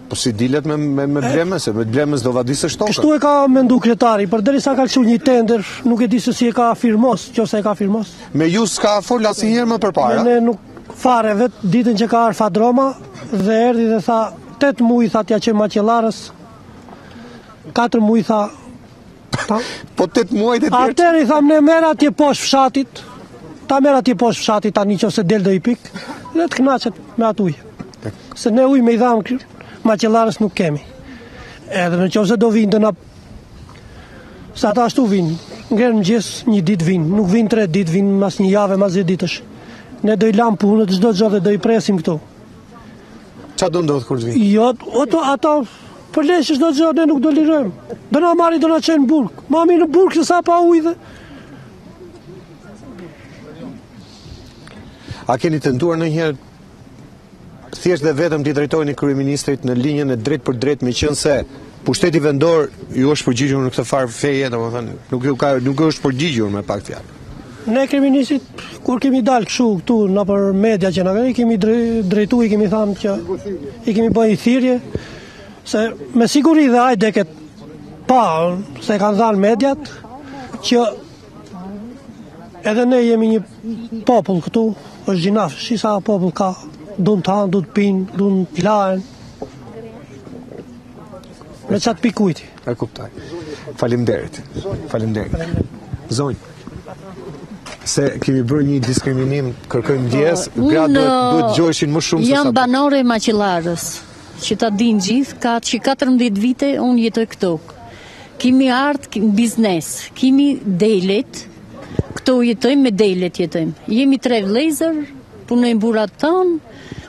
Po si dilet me ujë të blemë, se me të blemë do vadisësh tokë. Kështu e ka mendu kryetari, por derisa ka lëshu një tender, nuk e di se si e ka firmos, nëse e ka firmos. Me ju s'ka fol asnjëherë më përpara. Me ne nuk fare veç ditën që ka ardhur fadroma dhe erdhi dhe tha 8 muaj tha t'ja çoj Maqellarës. 4 muaj tha Po, po tetë muajt e tjerë... Atëherë i thamë ne merre atje poshtë fshatit, ta merre atje poshtë fshatit tani nëqoftëse del dhe një pikë, dhe të kënaqet me atë ujë. Se ne ujë me i dhamë kurrë Maqellarës nuk kemi. Edhe në qoftë se do vijnë të na... Se ata ashtu vijnë, ngrejnë më gjithë një ditë vijnë, nuk vijnë tre ditë vijnë, mas një jave, mas dhjetë ditësh. Ne do i lamë punët, çdo gjë dhe do i presim këtu. Ça do ndodhë kur të vijnë? Jo, ato, ato, po le që çdo gjë, ne nuk do lirojmë. Do na marrin, do na çojnë burg. Ma mirë në burg, sesa pa ujë dhe... A keni tentuar ndonjëherë thjesht dhe vetëm t'i drejtoheni kryeministrit në linjën e drejtpërdrejtë meqenëse Pushteti vendor ju është përgjigjur në këtë farë feje, domethënë, nuk ju ka nuk ju është përgjigjur me pak fjalë. Ne kryeministrit kur kemi dalë kështu këtu nëpër media që na vjen, i kemi drejtu, i kemi thënë që i kemi bënë thirrje se me siguri dhe ai de e ka pa se kanë dhanë mediat që Edhe ne jemi një popull këtu, është gjynah, shi sa popull ka, dun të hanë, dun të pinë, dun të lajnë. Me qatë pikë ujti. E kuptaj. Faleminderit. Faleminderit. Zonjë. Se kemi bërë një diskriminim, kërkojmë ndjesë, po, gra duhet, duhet dëgjoheshin më shumë se sa... Jam banore i Maqellarës. Që ta dinë gjithë, ka që katërmbëdhjetë vite unë jetoj këtu. Kemi ardhë, kemi biznes, kemi delet, këtu jetojmë me delet jetojmë. Jemi tre vllezër, punojnë burrat tonë,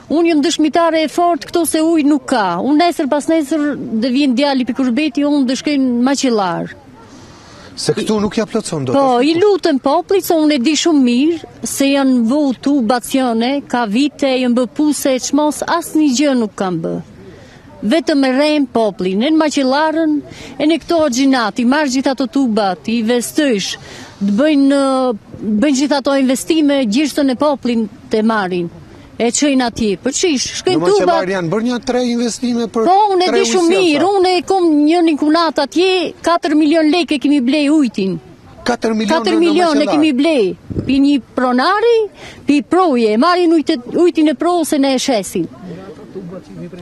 Unë jam dëshmitare e fortë këtu se ujë nuk ka. Unë nesër pasnesër dhe vjen djali pi kurbeti, unë do shkoj n'Maqellarë. Se këtu nuk ja plotëson dot. Po, i lutem popullit se unë e di shumë mirë se janë vu stacione, ka vite janë bë puse e çmos asnjë gjë nuk kanë bë. Vetëm e rrejnë popullin, ene Maqellarën ene këto rrethinat, i marrë gjithë ato tubat, i investojnë, të bëjnë, bëjnë gjithë ato investime, gënjejnë popullin te marrin. E çojnë atje, për poshtë, shkojnë tuba... Në Maqellarë janë bërë nja tre investime për tre ujësjellësa. Po, unë e di shumë mirë, unë e kom një një kunat atje, 4 milion lekë e kemi blej ujtin. 4 milion, 4 milion e kemi blej, pi një pronari, pi proje, e marrin ujtin e prroit ene e shesin.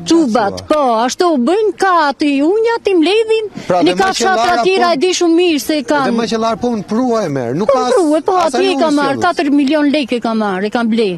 Tubat, po, ashtu u bëjnë ka, ty hyn ai t'i mbledhin, pra, në ka çatra tira e di shumë mirë se kanë. Dhe Maqellara po në prrua e merr, nuk po, ka. Po prrua, po aty e ka marrë 4 milion lekë e ka marrë, e ka blej.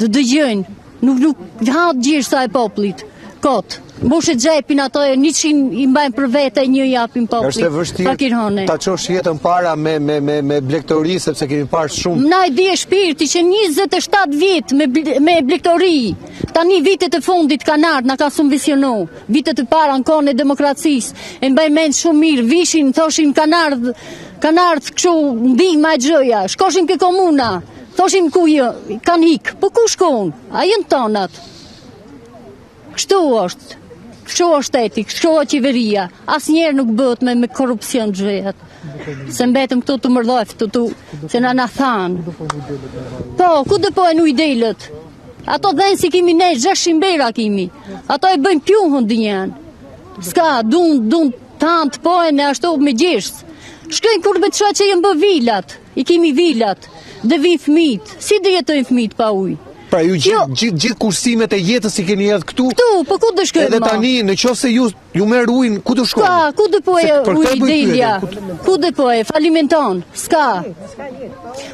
Të dëgjojnë, nuk nuk ha të gjithë sa e popullit, kot. Mbushet xhepin ato e njëqind i mbajnë për vete një i apin popullit. Është e vështirë ta çosh jetën para me, me, me, me blektori, sepse kemi parë shumë. Na i di shpirti që 27 vit me, me blektori, tani vitet e fundit kanë ardhë, na ka subvencionu, vitet e para në kohën e demokracisë, e mbaj mend shumë mirë, vishin, thoshin kanë ardhë, kanë ardhë kështu ndihma e gjëra, shkoshim ke komuna, Thoshim ku janë, kanë hik, po ku shkon, a janë tonat. Kështu është, kështu është shteti, kështu është qeveria, asnjëherë nuk bëhet me, me korrupsion gjërat. Se mbetëm këtu të mërdojfë, të tu, se na thanë. Po, ku do pijnë ujë delet? Ato dhen si kimi ne, gjeshim bera kimi. Ato e bëjmë pjuhën dë njenë. S'ka, dun, dun, tantë, po e në ashtu me gjeshtë. Shkojnë kur me të shua që jemi bë vilat. I kemi vilat, dhe vijnë fmijt, si do jetojnë fmijt pa ujë? Pra ju gjithë jo. gjithë gjithë kursimet e jetës i keni hedhë këtu. Këtu, po ku do shkojmë? Edhe tani, në qoftë se ju jua merr ujin, ku do shkojmë? Ka, ku do pijë ujë delja? Ku do pijë, falimenton? S'ka.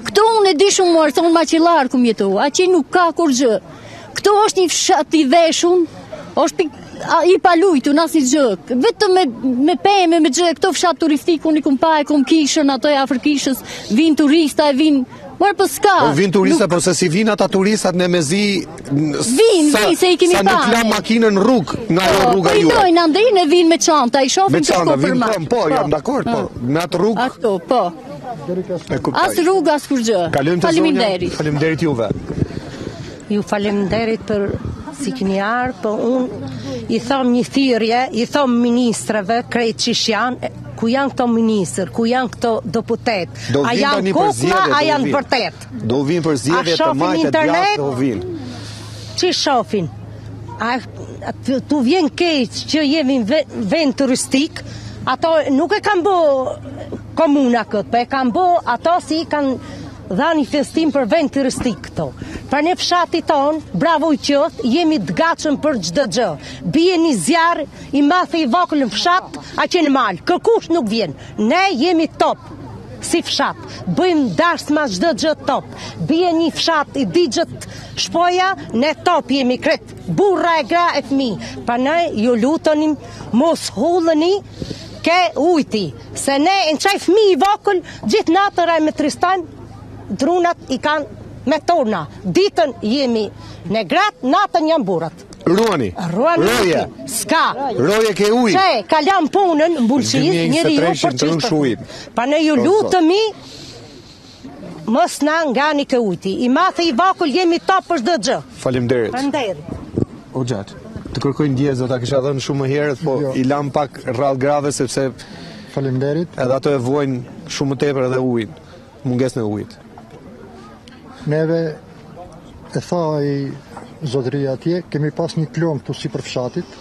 Këtu unë e di shumë mirë, thonë maqillar ku mjetu. A që nuk ka kurrgjë. Këtu është një fshat i veshun. Është A, i palujtun, në asnjë gjë. Vetëm me, me pemë, me gjë, këtu fshat turistik, unë i kam pa e kam kishën, aty afër kishës, vijnë turista e vijnë, Mirë por po s'ka po Vijnë turista, por po se si vijnë ata turistat në mezi Vijnë, vijnë, se i kemi pa Sa nuk lamë makinën rrugë nga po, rruga ju Po, i dojnë, e vijnë me çanta, i shofin të shko për ma Po, po, jam dakord, po, ah. në atë rrugë Ato, po As rrugë, as kurrgjë Kalojmë te zonja, faleminderit juve Ju faleminderit për se kini ardhë, por po unë i bëj një thirrje, i thom ministrave, krejt që janë, ku janë këto ministra, ku janë këto deputetë, a janë kukla, a janë vërtet. Do vijnë për zgjedhje të majtë, të djathtë do vijnë. Ç'shofin? A, të vjen keq që jemi vend turistik, ato nuk e kanë bo komuna këtë, por po e kanë bo ato se kanë dhanë investim për vend turistik këtu. Pranaj fshati tonë, bravo i qoftë, jemi të gatshëm për çdo gjë. Bie një zjarr i madh i vokël në fshat, a që në mal. Kërkush nuk vjen. Ne jemi top. Si fshat, bëjmë dasma çdo gjë top. Bie një fshat i digjet shpoja, ne top jemi krejt. Burra e gra e fëmijë. Pranaj ju lutemi mos ngulni ke ujti. Se ne edhe aj fmijë i vokël, gjithë natën rri me trishtim, turnet i kanë me tona. Ditën jemi ne gratë, natën janë burrat. Ruani. Ruani. Roja. S'ka. Roja ke ujë. Çe, ka lënë punën mbulçi, njëri ju për çështë. Pranaj ju lutemi. Mos na ngani këtë ujti. I madhi i vogël jemi tok për çdo gjë. Faleminderit. Faleminderit. O xhaxha. Të kërkoj ndjesë do ta kisha dhënë shumë më herët, po jo. i lam pak rrallë grave sepse Faleminderit. Edhe ato e vuajnë shumë më tepër edhe ujin, mungesën e ujit. Neve e tha i zotëria atje, kemi pas një klon këtu sipër fshatit,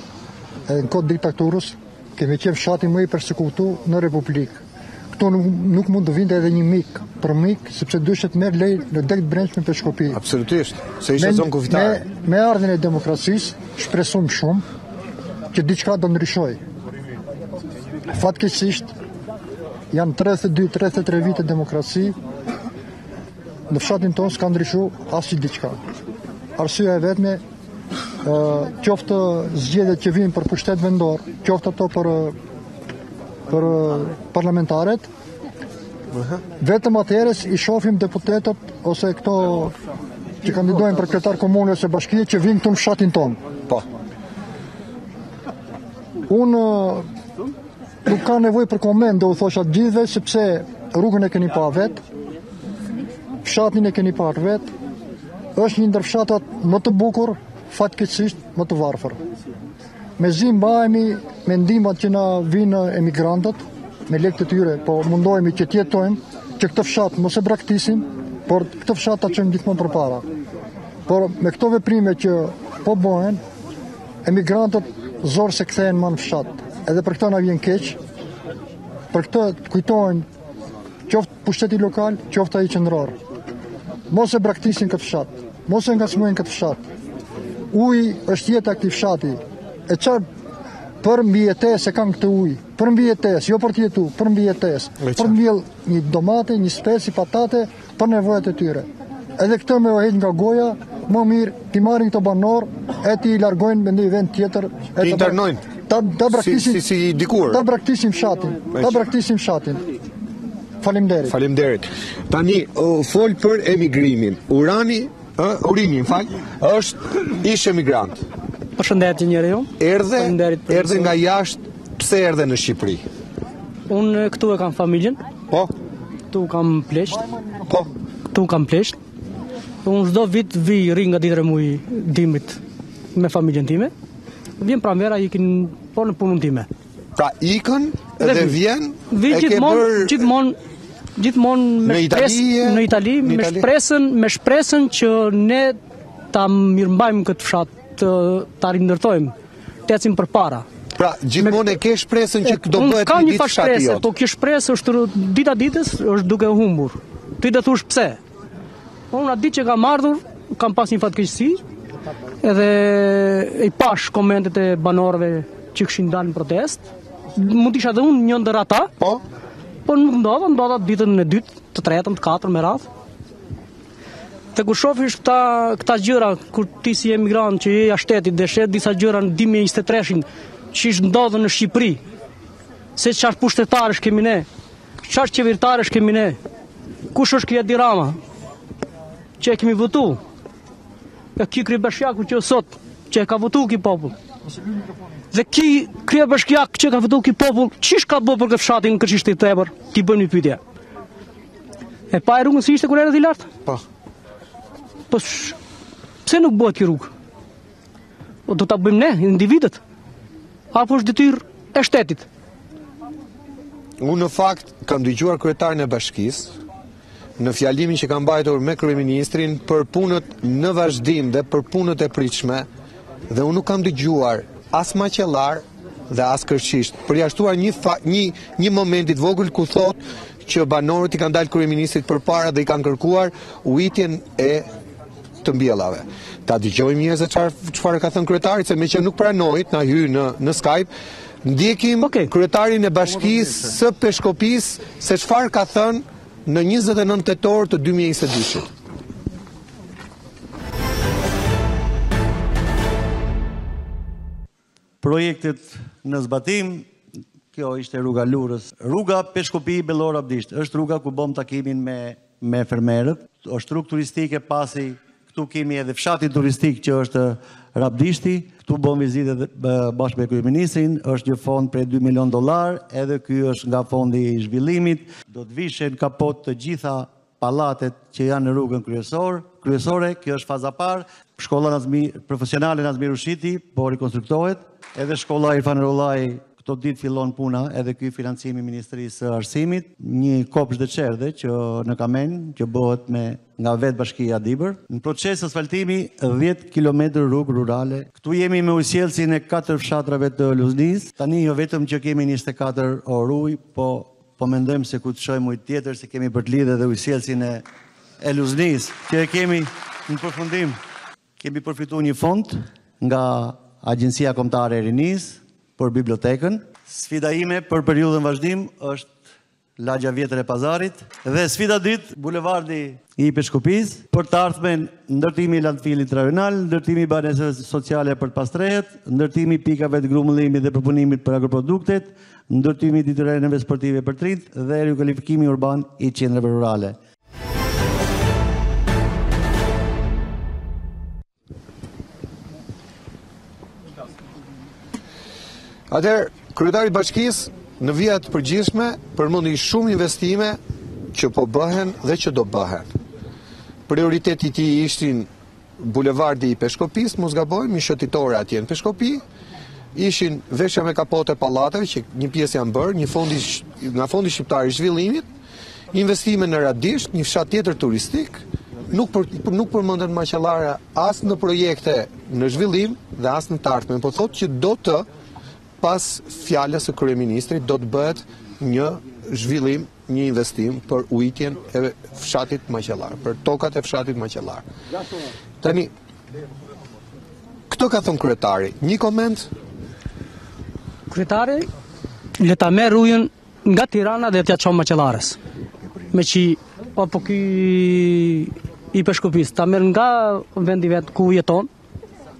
edhe në kohë t'diktaturës, Kemi qenë fshati më i persekutu në Republikë. Këtu nuk, nuk mund të vinte edhe një mik për mik, sepse duhet me marrë leje në degë t'brendshme Peshkopi. Absolutisht, se ishte zonë kufitare. Me, me ardhjen e demokracisë, shpresum shumë që diçka do ndryshojë. Fatkeqësisht, janë 32-33 vite demokraci, në fshatin tonë s'ka ndryshu asnjë diçka. Arsyeja e vetme, qoftë zgjedhjet që vijnë për pushtet vendor, qoftë ato për për parlamentaret, vetëm atëherës i shofim deputetët ose këto që kandidojnë për kryetar komune ose bashkie që vijnë këtu në fshatin tonë. Po. Unë Nuk ka nevojë për koment, do u thosha të gjithëve sepse rrugën e keni pa vet. Fshatin e keni pa vet. Është një ndër fshatat më të bukur, fatkeqësisht më të varfër. Mezi mbahemi me ndihmat që na vijnë emigrantët, me lekët e tyre, po mundohemi që të jetojmë, që këtë fshat mos e braktisim, por këtë fshat ta çojmë gjithmonë përpara. Por me këto veprime që po bëhen, Emigrantët zor se kthehen ma n'fshat. Edhe për këto na vjen keq. Për këto të kujtohen qoftë pushteti lokal, qoftë ai qendror. Mos e braktisin këtë fshat. Mos e ngacmojnë këtë fshat. Uji është jeta e këtij fshati. Veç për mbijetesë e kanë këtë ujë, për mbijetesë, jo për të jetu, për mbijetesë, për të mbjellë një domate, një spec, patate, Për nevojat e tyre. Edhe këtë me u heq nga goja, më mirë t'i marrin këto banorë e t'i largojnë me një vend tjetër e t'i internojnë ta ta braktisin si, si, si dikur ta braktisin fshatin ta braktisin fshatin faleminderit faleminderit tani fol për emigrimin urani Ë, Urimi, fal, është ish emigrant. Përshëndetje dhe juve. Erdhe, erdhe nga jashtë, pse erdhe në Shqipëri? Unë këtu e kam familjen. Po. Këtu kam pleqt. Po. Këtu kam pleqt. Unë çdo vit vij rri nga dy-tre muj dimrit me familjen time. Vjen pranvera iki po në punën time. Pra ikën dhe vjen gjithmonë gjithmonë me shpresë në Itali, me shpresën, me shpresën që ne ta mirëmbajmë këtë fshat, të ta rindërtojmë, të ecim përpara. Pra, gjithmonë e ke shpresën që do bëhet një ditë fshati jot. Po kjo shpresë është dita ditës, është duke humbur. Ti do thosh pse? Unë atë ditë që kam ardhur, kam pas një fatkeqësi, edhe i pashë komentet e banorëve që kishin dalë në protestë, mund të isha dhe unë një ndër ata, po, po nuk ndodha, ndodha ditën e dytë, të tretën, të katërt, me radhë, dhe kur shofish këta, këta gjëra, kur ti si emigrant që je jashtë shtetit dhe sheh disa gjëra në 2023-shin që çish ndodhin në Shqipëri, se çfarë pushtetarësh kemi ne, Çfarë qeveritarësh kemi ne? Kush është ky Edi Rama? Që e kemi votu? Ky kryebashkiaku që sot që e ka votu ky popull. Dhe ky kryebashkiak që e ka votu ky popull, çish ka bërë për këtë fshatin Kërçisht i Epër? T'i bëj një pyetje. E pa e rrugën si ishte kur erdhe lart? Po. Po pse nuk bëhet kjo rrugë? Po do ta bëjmë ne, individët? Apo është detyrë e shtetit? Unë në fakt kam dëgjuar kryetarin e bashkisë në fjalimin që ka mbajtur me kryeministrin për punët në vazhdim dhe për punët e pritshme dhe unë nuk kam dëgjuar as Maqellarë dhe as Kërçisht përjashtuar një fa, një një momenti të vogël ku thotë që banorët i kanë dalë kryeministrit përpara dhe i kanë kërkuar ujitjen e të mbjellave. Ta dëgjojmë njëherë se çfarë çfarë ka thënë kryetari se meqë nuk pranoi të na hyjë në në Skype, ndjekim okay. kryetarin e bashkisë së Peshkopisë se çfarë ka thënë në 29 tetor të 2022-shit. projektet në zbatim. Kjo ishte rruga e Lurës. Rruga Peshkopi Bellovë Rabdisht është rruga ku bëmë takimin me me fermerët. Është rrugë turistike pasi këtu kemi edhe fshatin turistik që është Rabdishti. Këtu bëmë vizitë bashkë me kryeministrin, është një fond prej 2 milion dollarë, edhe ky është nga fondi i zhvillimit. Do të vishen kapotë të gjitha pallatet që janë në rrugën kryesor, kryesore, kjo është faza e parë, shkolla Nazmi, profesionale Nazmi Rushiti, po rikonstruktohet, edhe shkolla Irfan Hajrullai, këto ditë fillon puna, edhe ky financim i Ministrisë së Arsimit, një kopsht dhe çerdhe që në Kamen, që bëhet me nga vetë bashkia Dibër. Në proces asfaltimi 10 km rrugë rurale. Këtu jemi me ujësjellësin e 4 fshatrave të Luznisë. Tani jo vetëm që kemi 24 orë ujë, po Po mendojmë se ku të shohim ujë tjetër, se kemi për të lidhe dhe ujësjellësin e, e Luznisë, që e kemi në përfundim. Kemi përfitu një fond nga Agjencia Kombëtare e Rinisë për bibliotekën. Sfida ime për periudhën vazhdim është Lagja e Vjetër e Pazarit dhe sfida e dytë, Bulevardi i Peshkopisë, për të ardhmen ndërtimi i landfillit rajonal, ndërtimi i banesave sociale për të pastrehët, ndërtimi i pikave të grumbullimit dhe përpunimit për agroproduktet, ndërtimi i dy terreneve sportive për të rinjtë dhe rikualifikimi urban i qendrave rurale. Atëherë, kryetari i bashkisë në vija të përgjithshme përmendi shumë investime që po bëhen dhe që do bëhen. Prioriteti i tij ishin bulevardi i Peshkopisë, mos gaboj, një shëtitore atje në Peshkopi, ishin veshja me kapotë e pallateve që një pjesë janë bërë, një fond nga fondi shqiptar i zhvillimit, Investime në Rabdisht, një fshat tjetër turistik, nuk për, nuk përmendet Maqellara as në projekte në zhvillim dhe as në të ardhmen, por thotë që do të pas fjalës së kryeministrit do të bëhet një zhvillim, një investim për ujitjen e fshatit Maqellar, për tokat e fshatit Maqellar. Tani këto ka thënë kryetari. Një koment? Kryetari le ta marrë ujin Nga Tirana dhe t'ia çojë Maqellarës. Me që apo ky i Peshkopisë, ta merr nga vendi vet ku jeton,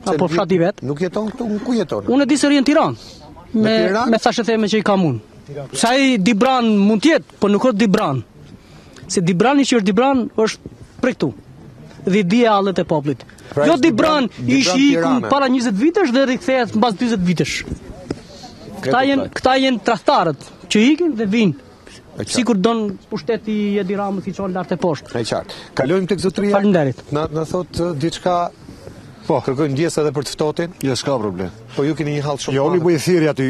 apo fshati vet. Nuk jeton këtu, ku jeton? Unë e di se rri në Tiranë. Me me thashetheme që i kam unë. Se ai Dibran mund të jetë, po nuk është Dibran. Se Dibrani që është Dibran është prej këtu. Dhe di hallet e popullit. Pra jo Dibran, ish ikun para 20 vitesh dhe rikthehet mbas 20 vitesh. Këta janë këta janë tradhtarët që ikin dhe vijnë. Sikur don pushteti i Edi Ramës i çon lart e poshtë. Është qartë. Kalojmë tek zotëria. Faleminderit. Na na thot uh, diçka Po, kërkojmë ndjesë edhe për të ftohtin? Jo, s'ka problem. Po ju keni një hall shumë. Jo, unë bëj thirrje atij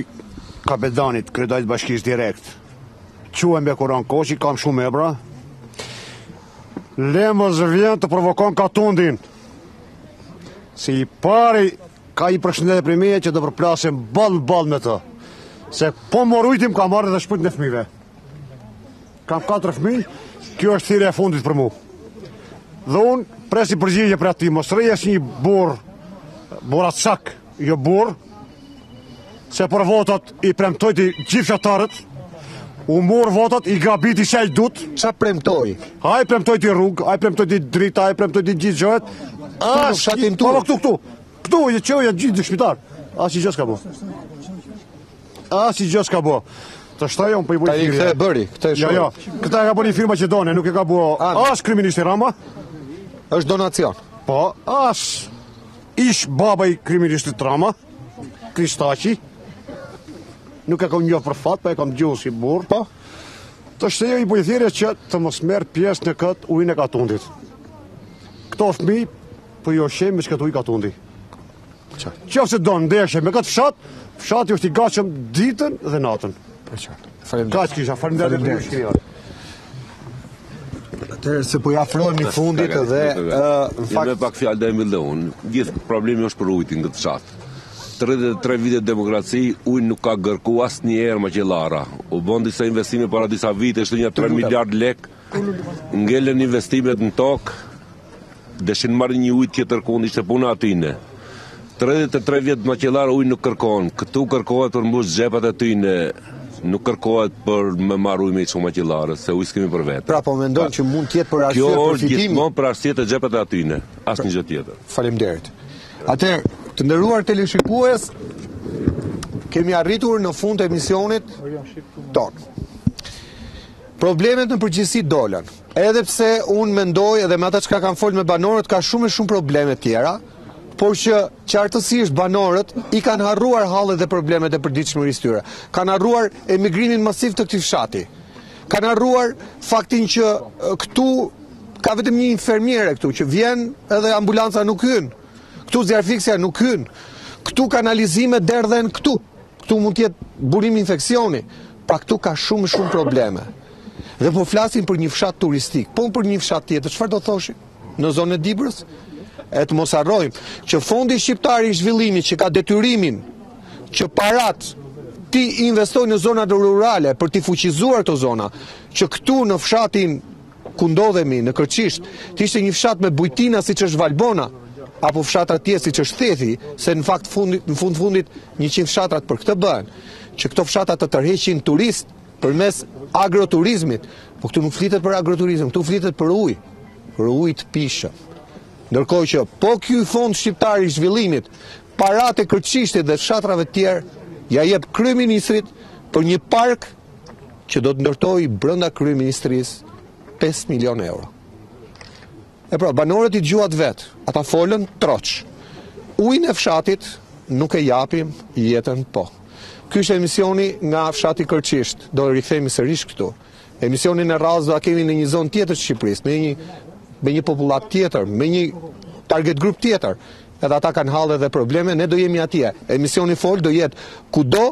kapedanit, kryetarit të bashkisë direkt. Quhem Bekuran Koçi, kam shumë ebra. Le mos vjen të provokon katundin. Si i pari ka një përshëndetje prej meje që do përplasemi ballë ballë me të. Se po më rujtim ka marrë dhe shpët e fmive. Kam 4 fmi, kjo është thirrje e fundit për mu. Dhe unë pres një përgjigje prej atij, mos rëjë si një borë, bora cakë. Jo burrë, se për votat i premtoi të gjithë fshatarët, u mori votat, i grabiti shajt dut. Ça premtoi? Ai premtoi rrugë, ai premtoi drita, ai premtoi të gjithë gjërat. A asht fshati këtu? Këtu, këtu, këtu, i ke gjithë dëshmitarë. Asnji gjë s'ka bo? Asnji gjë s'ka bo? Të shtaj unë për i bujë firma. Këta e bëri, këta e shumë. Jo, jo, këta e ka bëri firma që done, nuk e ka bo. A asht kryeministri Rama? është donacion. Po, asht. Ish baba i kryeministrit Rama, Kristaqi, nuk e kam njoft për fat, pa po e kam dëgju si burrë, pa, po. të shtejo i boj thirrje që të mos merr pjesë në këtë ujnë e katundit. Këto fmi, për po ushqehen me këtë ujnë katundi. Qoftë se do ndeshet me këtë fshat, fshati është i gatshëm ditën dhe natën. Për qartë. Kaq kisha, faleminderit për shqetësimin. Atëherë se po i afrohemi fundit dhe ë në fakt edhe pak fjalë dhe mbyll dhe unë. Gjithë problemi është për ujin këtë fshat. 33 vite demokraci, uji nuk ka kërku asnjëherë Maqellara. U bon disa investime para disa vite, ishte nja 3 miliard lekë Ngelen investimet në tokë, deshin marrin një ujë tjetër ku ishte puna atyne. 33 vjet Maqellara ujë nuk kërkon. Këtu kërkohet për mbush xhepat e tyne. Nuk kërkohet për me marr ujë me i çu Maqellarës, se ujë s'kemi për vetë. Pra po mendon që mund të jetë për arsye përfitimi. Kjo është gjithmonë për arsye të xhepat e atyne, asnjë gjë tjetër. Faleminderit. Atëherë, të nderuar teleshikues, kemi arritur në fund të emisionit tonë. Problemet në përgjithësi dolën. Edhe pse unë mendoj edhe me ata çka kam folë me banorët ka shumë e shumë probleme tjera, por që qartësisht banorët i kanë harruar hallet dhe problemet e përditshmërisë tyre. Kanë harruar emigrimin masiv të këtij fshati. Kanë harruar faktin që këtu ka vetëm një infermiere këtu që vjen edhe ambulanca nuk hyn. Këtu zjarrfikësja nuk hyn. Këtu kanalizime derdhen këtu. Këtu mund të jetë burim infeksioni, pra këtu ka shumë shumë probleme. Dhe po flasim për një fshat turistik, po për një fshat tjetër, çfarë do thoshim në zonën e Dibrës? E të mos harrojmë që Fondi Shqiptar i Zhvillimit që ka detyrimin që paratë t'i investojë në zonat rurale për t'i fuqizuar këto zona, që këtu në fshatin ku ndodhemi, në Kërçisht, të ishte një fshat me bujtina siç është Valbona, apo fshatra tje siç është Thethi, se në fakt fundit, në fund fundit, njëqind fshatrat për këtë bëhen, që këto fshatrat të tërheqin turistë përmes agroturizmit, po këtu nuk flitet për agroturizm, këtu flitet për ujë, për ujë të pijshëm. Ndërkohë që po ky fond shqiptar i zhvillimit, paratë e Kërçishtit dhe fshatrave tjera, ia jep kryeministrit për një park që do të ndërtojë brënda kryeministrisë 5 milion euro. E pra, banorët i dëgjuat vetë, ata folën troç. Ujin e fshatit nuk e japim, jetën po. Ky është emisioni nga fshati Kërçisht, do rikthehemi sërish këtu. Emisionin e radhës do ta kemi në një zonë tjetër të Shqipërisë, me një, me një popullatë tjetër, me një target grup tjetër. Edhe ata kanë halle edhe probleme, ne do jemi atje. Emisioni Fol do jetë kudo,